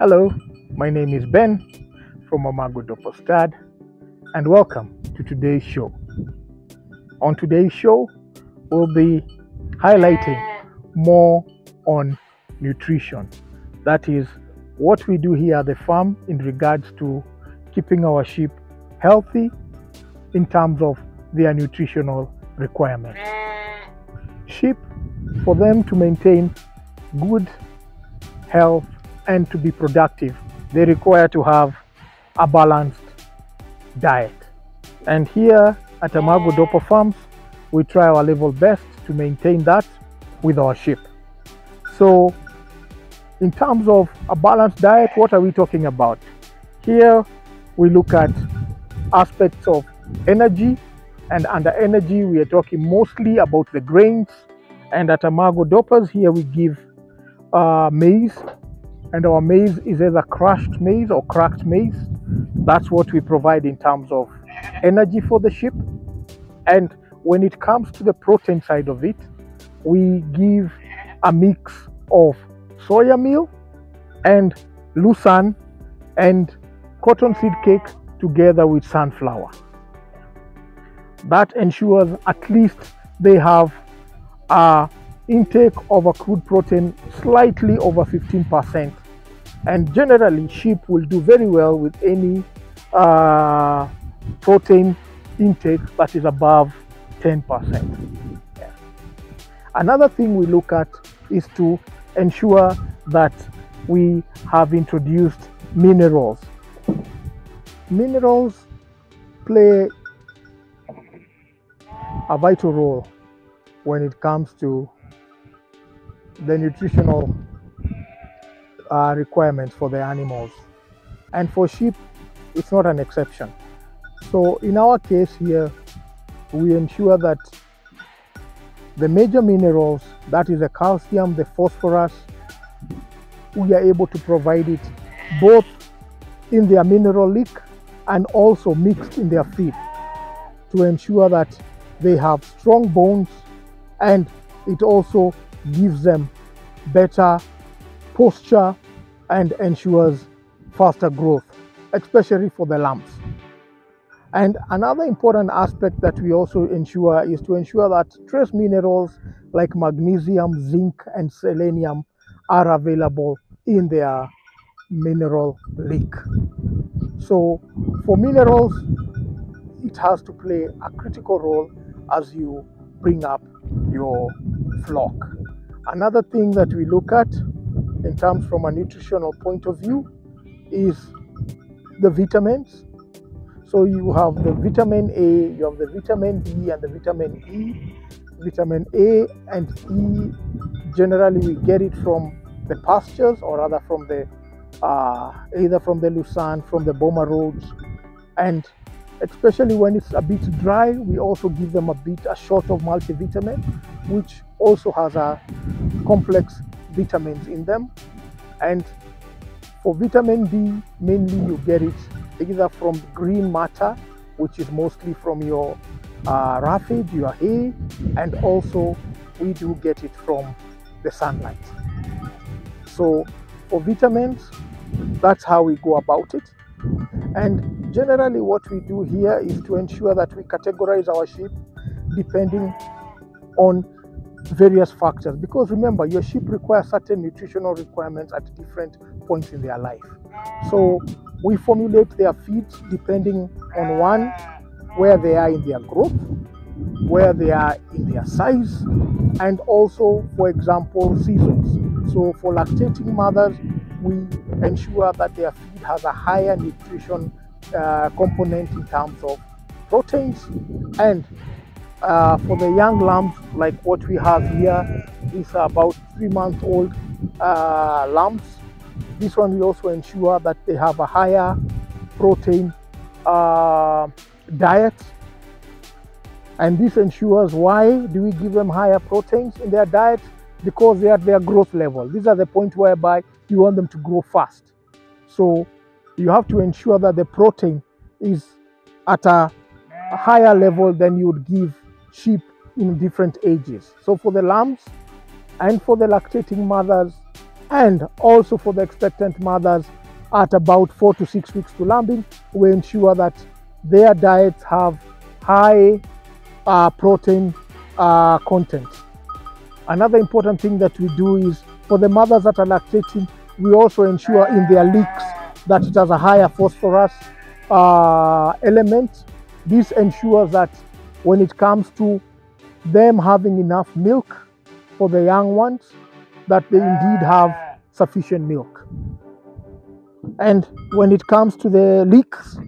Hello, my name is Ben from Amagoh Dorpers Stud, and welcome to today's show. On today's show, we'll be highlighting more on nutrition. That is what we do here at the farm in regards to keeping our sheep healthy in terms of their nutritional requirements. Sheep, for them to maintain good health and to be productive, they require to have a balanced diet. And here at Amagoh Dorper Farms, we try our level best to maintain that with our sheep. So, in terms of a balanced diet, what are we talking about? Here we look at aspects of energy, and under energy, we are talking mostly about the grains. And at Amagoh Dorpers, here we give uh, maize, and our maize is either crushed maize or cracked maize. That's what we provide in terms of energy for the sheep. And when it comes to the protein side of it, we give a mix of soya meal and lucerne and cottonseed cake together with sunflower. That ensures at least they have a intake of a crude protein slightly over 15%. And generally, sheep will do very well with any uh, protein intake that is above 10%. Yeah. Another thing we look at is to ensure that we have introduced minerals. Minerals play a vital role when it comes to the nutritional uh, requirements for the animals. And for sheep, it's not an exception. So, in our case here, we ensure that the major minerals, that is the calcium, the phosphorus, we are able to provide it both in their mineral lick and also mixed in their feed to ensure that they have strong bones and it also gives them better posture and ensures faster growth, especially for the lambs. And another important aspect that we also ensure is to ensure that trace minerals like magnesium, zinc, and selenium are available in their mineral lick. So, for minerals, it has to play a critical role as you bring up your flock. Another thing that we look at in terms from a nutritional point of view is the vitamins. So you have the vitamin A, you have the vitamin D and the vitamin E. Vitamin A and E generally we get it from the pastures or rather from the uh, either from the Lucerne, from the Boma Rhodes, and especially when it's a bit dry, we also give them a bit a shot of multivitamin, which also has a complex vitamins in them. And for vitamin D, mainly you get it either from green matter, which is mostly from your uh, your hay, and also we do get it from the sunlight. So for vitamins, that's how we go about it. And generally, what we do here is to ensure that we categorize our sheep depending on various factors. Because remember, your sheep require certain nutritional requirements at different points in their life. So we formulate their feed depending on one, where they are in their growth, where they are in their size, and also, for example, seasons. So for lactating mothers, we ensure that their feed has a higher nutrition uh, component in terms of proteins and uh, for the young lambs like what we have here these are about three month old uh, lambs this one we also ensure that they have a higher protein uh, diet. And this ensures why do we give them higher proteins in their diet? Because they are at their growth level. These are the point whereby you want them to grow fast. So you have to ensure that the protein is at a, a higher level than you would give sheep in different ages. So for the lambs and for the lactating mothers, And also for the expectant mothers at about four to six weeks to lambing, we ensure that their diets have high uh, protein uh, content. Another important thing that we do is for the mothers that are lactating, we also ensure in their leaks that it has a higher phosphorus uh, element. This ensures that when it comes to them having enough milk for the young ones, that they indeed have sufficient milk. And when it comes to the leeks,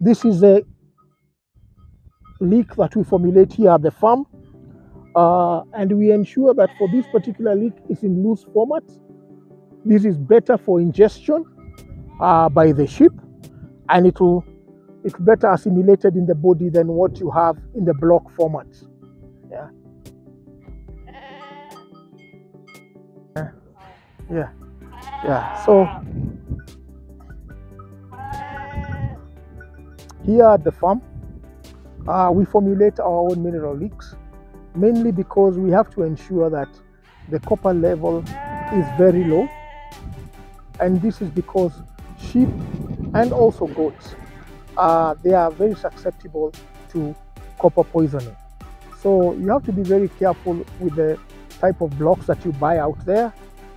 this is a leek that we formulate here at the farm. Uh, and we ensure that for this particular leek, it's in loose format. This is better for ingestion uh, by the sheep, and it will it's better assimilated in the body than what you have in the block format. Yeah. Yeah. Yeah. So here at the farm, uh, we formulate our own mineral leeks mainly because we have to ensure that the copper level is very low and this is because sheep and also goats uh, they are very susceptible to copper poisoning so you have to be very careful with the type of blocks that you buy out there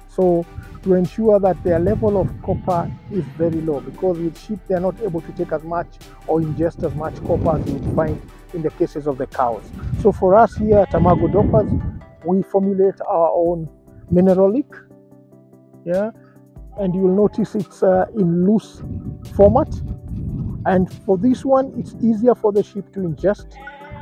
so to ensure that their level of copper is very low because with sheep they are not able to take as much or ingest as much copper as you would find in the cases of the cows. So for us here at Amagoh Dorpers, we formulate our own mineral. Yeah, and you will notice it's uh, in loose format. And for this one, it's easier for the sheep to ingest.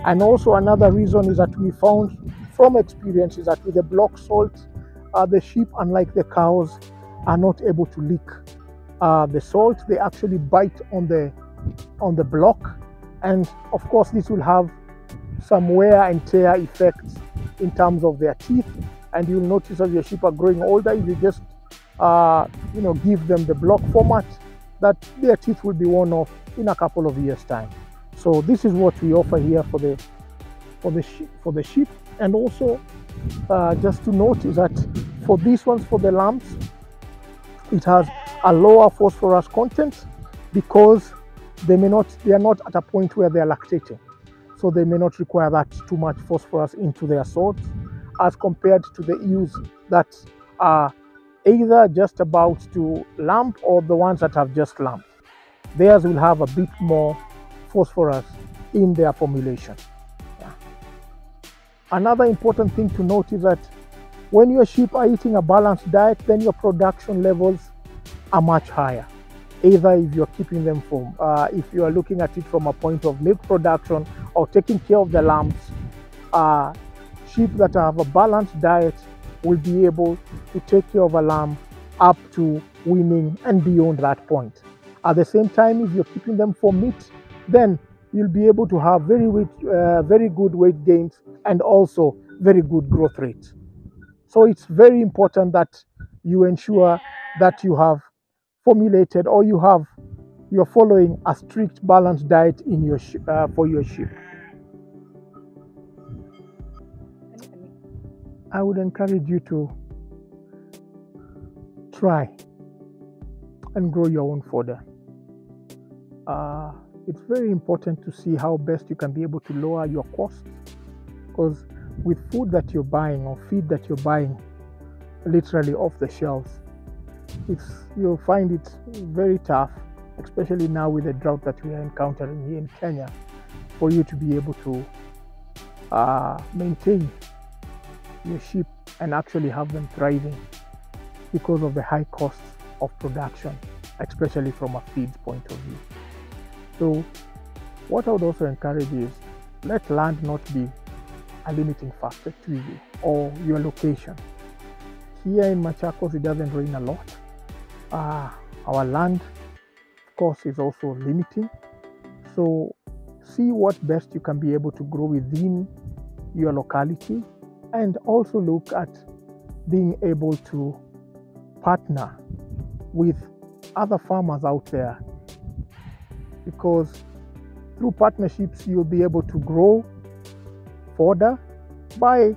And also another reason is that we found from experience is that with the block salt, uh, the sheep, unlike the cows, are not able to lick uh, the salt. They actually bite on the on the block, and of course, this will have some wear and tear effects in terms of their teeth. And you'll notice as your sheep are growing older, if you just uh, you know give them the block format, that their teeth will be worn off in a couple of years' time. So this is what we offer here for the for the for the sheep, and also uh, just to note is that for these ones, for the lambs, it has a lower phosphorus content because they may not, they are not at a point where they are lactating. So they may not require that too much phosphorus into their salts as compared to the ewes that are either just about to lamp or the ones that have just lamped. Theirs will have a bit more phosphorus in their formulation. Another important thing to note is that when your sheep are eating a balanced diet, then your production levels are much higher. Either if you're keeping them from, uh, if you are looking at it from a point of milk production or taking care of the lambs, uh, sheep that have a balanced diet will be able to take care of a lamb up to weaning and beyond that point. At the same time, if you're keeping them for meat, then you'll be able to have very, weight, uh, very good weight gains and also very good growth rate. So it's very important that you ensure that you have formulated or you have you're following a strict balanced diet in your uh, for your sheep. I would encourage you to try and grow your own fodder. Uh, it's very important to see how best you can be able to lower your costs because with food that you're buying or feed that you're buying literally off the shelves it's you'll find it very tough especially now with the drought that we are encountering here in kenya for you to be able to uh, maintain your sheep and actually have them thriving because of the high costs of production especially from a feed point of view so, what I would also encourage is let land not be a limiting factor to you or your location. Here in Machakos, it doesn't rain a lot. Uh, our land, of course, is also limiting. So, see what best you can be able to grow within your locality and also look at being able to partner with other farmers out there because through partnerships you'll be able to grow further by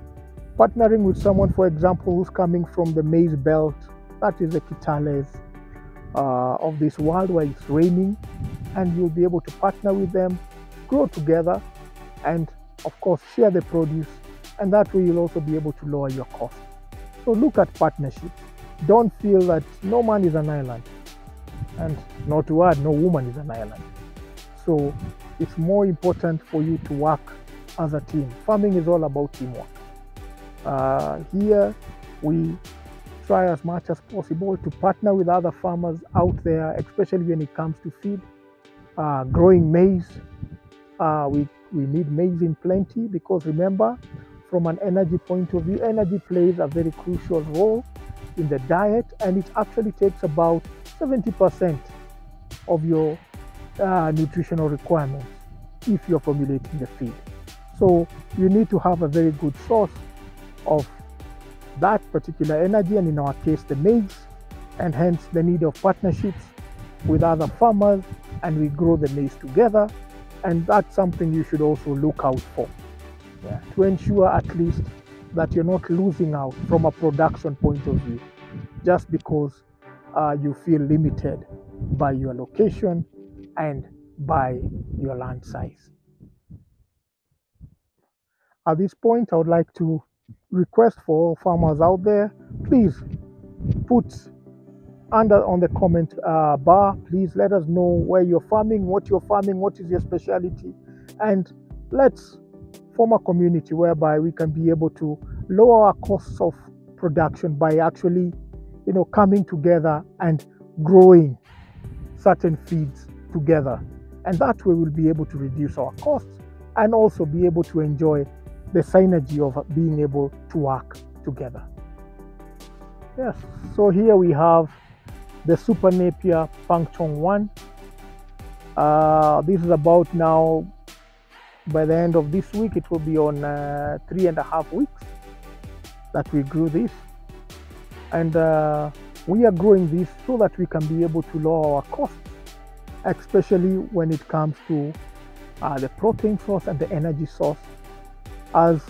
partnering with someone, for example, who's coming from the maize belt That is the Kitales uh, of this world where it's raining, and you'll be able to partner with them, grow together, and of course share the produce, and that way you'll also be able to lower your cost. So look at partnerships. Don't feel that no man is an island, and not to add, no woman is an island. So it's more important for you to work as a team. Farming is all about teamwork. Uh, here we try as much as possible to partner with other farmers out there, especially when it comes to feed. Uh, growing maize, uh, we, we need maize in plenty because remember, from an energy point of view, energy plays a very crucial role in the diet and it actually takes about 70% of your uh, nutritional requirements if you're formulating the feed. So you need to have a very good source of that particular energy, and in our case, the maize, and hence the need of partnerships with other farmers, and we grow the maize together. And that's something you should also look out for yeah, to ensure at least that you're not losing out from a production point of view just because uh, you feel limited by your location and by your land size. At this point, I would like to request for all farmers out there, please put under on the comment uh, bar, please let us know where you're farming, what you're farming, what is your specialty, and let's form a community whereby we can be able to lower our costs of production by actually, you know, coming together and growing certain feeds together. And that way we'll be able to reduce our costs and also be able to enjoy the synergy of being able to work together. Yes, so here we have the Super Napier Pakchong 1. Uh, this is about now, by the end of this week, it will be on uh, three and a half weeks that we grew this. And uh, we are growing this so that we can be able to lower our costs, especially when it comes to uh, the protein source and the energy source. As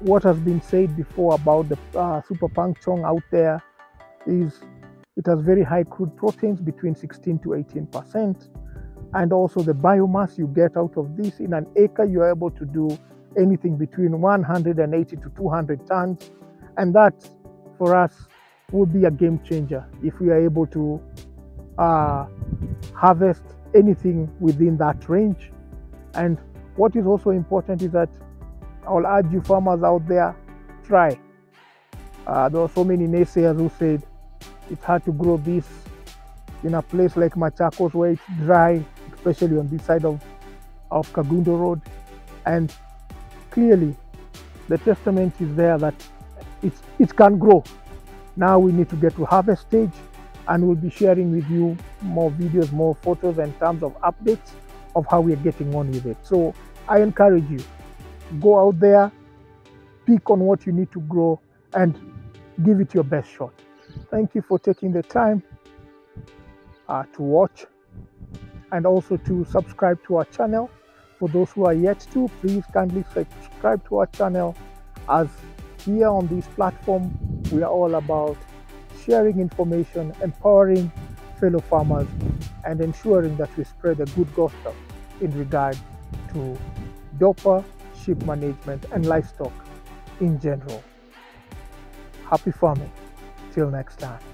what has been said before about the uh, super Pakchong out there is it has very high crude proteins between 16 to 18 percent. And also the biomass you get out of this in an acre you're able to do anything between 180 to 200 tons. And that for us would be a game changer if we are able to uh, harvest anything within that range and what is also important is that I'll urge you farmers out there, try. Uh, there were so many naysayers who said it's hard to grow this in a place like Machakos where it's dry, especially on this side of, of Kangundo Road. And clearly, the testament is there that it's, it can grow. Now we need to get to harvest stage and we'll be sharing with you more videos, more photos in terms of updates of how we're getting on with it. So I encourage you, go out there, pick on what you need to grow, and give it your best shot. Thank you for taking the time uh, to watch and also to subscribe to our channel. For those who are yet to, please kindly subscribe to our channel as here on this platform, we are all about sharing information, empowering fellow farmers, and ensuring that we spread the good gospel in regard to Dorper sheep management, and livestock in general. Happy farming. Till next time.